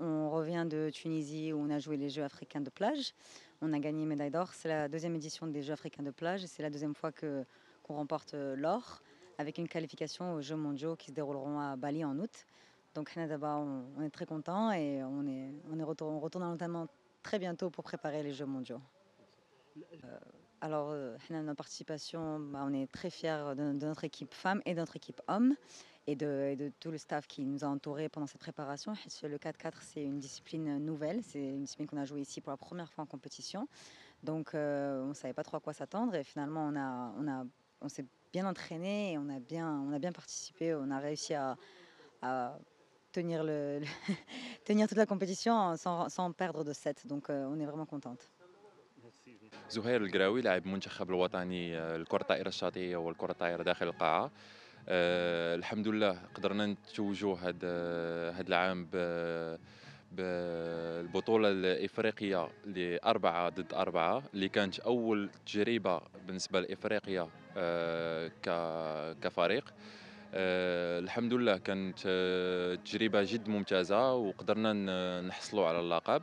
On revient de Tunisie où on a joué les Jeux africains de plage. On a gagné médaille d'or. C'est la deuxième édition des Jeux africains de plage et c'est la deuxième fois qu'on remporte euh, l'or avec une qualification aux Jeux mondiaux qui se dérouleront à Bali en août donc d'abord on, on est très content et on est on est retourne, on retourne à l'entraînement très bientôt pour préparer les Jeux mondiaux euh, alors, euh, notre participation, bah, on est très fiers de, notre équipe femme et de notre équipe homme et de, tout le staff qui nous a entourés pendant cette préparation. Le 4-4, c'est une discipline nouvelle, c'est une discipline qu'on a jouée ici pour la première fois en compétition. Donc euh, on ne savait pas trop à quoi s'attendre et finalement on, a, on, a, on s'est bien entraîné et on a bien, on a bien participé, on a réussi à tenir, le, le tenir toute la compétition sans, sans perdre de 7. Donc euh, on est vraiment contente. زهير القراوي لاعب المنتخب الوطني الكرة الطائرة الشاطئية والكرة الطائرة داخل القاعة أه الحمد لله قدرنا نتوجوا هذا هذا العام بالبطولة الإفريقية لأربعة ضد أربعة اللي كانت أول تجربة بالنسبة لإفريقيا أه كفريق أه الحمد لله كانت تجربة جد ممتازة وقدرنا نحصلوا على اللقب.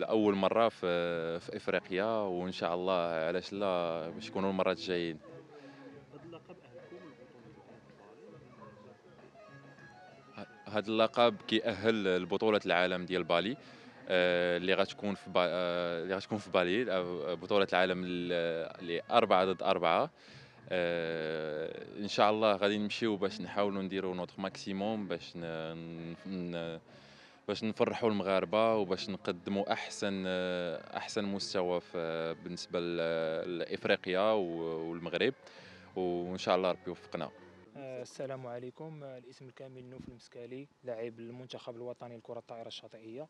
لأول مرة في في إفريقيا وإن شاء الله علاش لا باش يكونوا المرات الجايين. هذا اللقب كيأهل لبطولة العالم ديال بالي. اللي غتكون في اللي غتكون في بالي بطولة العالم اللي أربعة ضد أربعة. إن شاء الله غادي نمشيو باش نحاولوا نديروا notre maximum باش. باش نفرحوا المغاربة وباش نقدموا أحسن أحسن مستوى بالنسبة لإفريقيا والمغرب. وإن شاء الله ربي يوفقنا. السلام عليكم. الاسم الكامل نوف المسكالي لاعب المنتخب الوطني لكرة الطائرة الشاطئية.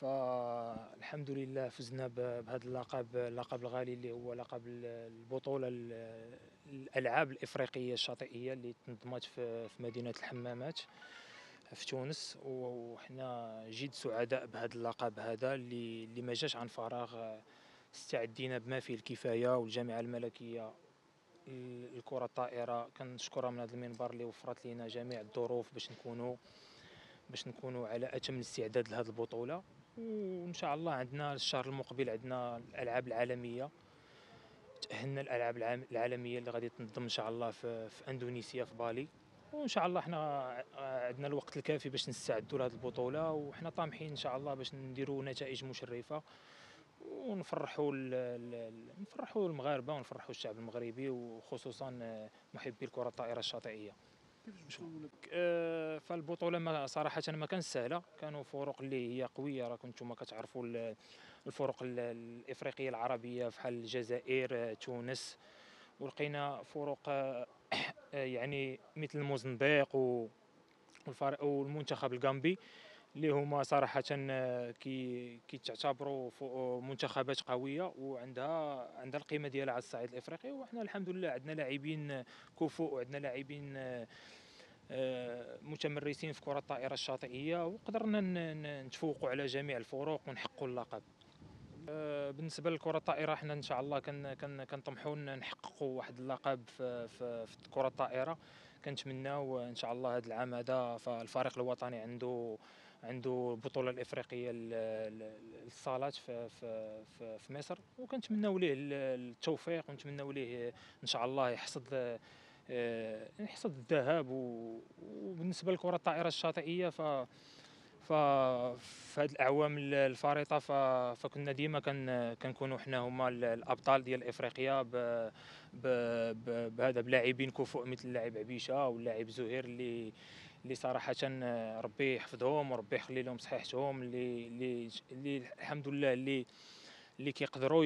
فالحمد لله فزنا بهذا اللقب اللقب الغالي اللي هو لقب البطولة الألعاب الإفريقية الشاطئية اللي تنظمت في مدينة الحمامات في تونس. وحنا جد سعداء بهذا اللقب هذا اللي اللي ما جاش عن فراغ استعدينا بما فيه الكفاية والجامعة الملكية. الكرة الطائرة كنشكرها من هذا المنبر اللي وفرت لنا جميع الظروف باش نكونوا باش نكونوا على أتم الاستعداد لهذه البطولة. وإن شاء الله عندنا الشهر المقبل عندنا الألعاب العالمية. تأهلنا الألعاب العالمية اللي غادي تنظم إن شاء الله في, في أندونيسيا في بالي. وإن شاء الله إحنا عندنا الوقت الكافي باش نستعدوا لهذه البطولة وحنا طامحين إن شاء الله باش نديروا نتائج مشرفة. ونفرحوا نفرحوا المغاربة ونفرحوا الشعب المغربي وخصوصا محبي الكرة الطائرة الشاطئية. آه، فالبطولة ما صراحة ما كانت سهلة. كانوا فرق اللي هي قوية. راكم نتوما كتعرفوا الفرق الإفريقية العربية بحال الجزائر آه، تونس. ولقينا فرق آه، يعني مثل موزمبيق والمنتخب الغامبي. اللي هما صراحة كي كيتعتبروا منتخبات قوية وعندها عندها القيمة ديالها على الصعيد الإفريقي وحنا الحمد لله عندنا لاعبين كفؤ وعندنا لاعبين آه، متمرسين في كرة الطائرة الشاطئية وقدرنا نتفوقوا على جميع الفرق ونحققوا اللقب. آه، بالنسبة للكره الطائرة حنا إن شاء الله كنطمحوا نحققوا واحد اللقب في, في, في كرة الطائرة. كنتمناو إن شاء الله هذا العام هذا فالفريق الوطني عنده عنده البطولة الإفريقية للصالات في, في, في, في مصر وكنتمناو ليه التوفيق ونتمناو ليه إن شاء الله يحصد يحصد آه، الذهب وبالنسبة للكره الطائرة الشاطئية ف في هذه الأعوام الفارطه فكنا ديما كنكونوا حنا هما الأبطال ديال إفريقيا بهذا بلاعبين كفؤ مثل اللاعب عبيشة واللاعب زهير اللي اللي صراحة ربي يحفظهم وربي يخلي لهم صحيحتهم اللي اللي, اللي الحمد لله اللي اللي كيقدروا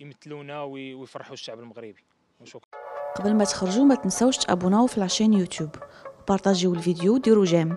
يمثلونا ويفرحوا الشعب المغربي. وشكرا. قبل ما تخرجوا ما تنسوش تابوناو في العشان يوتيوب. وبارطاجيو الفيديو وديروا جيم.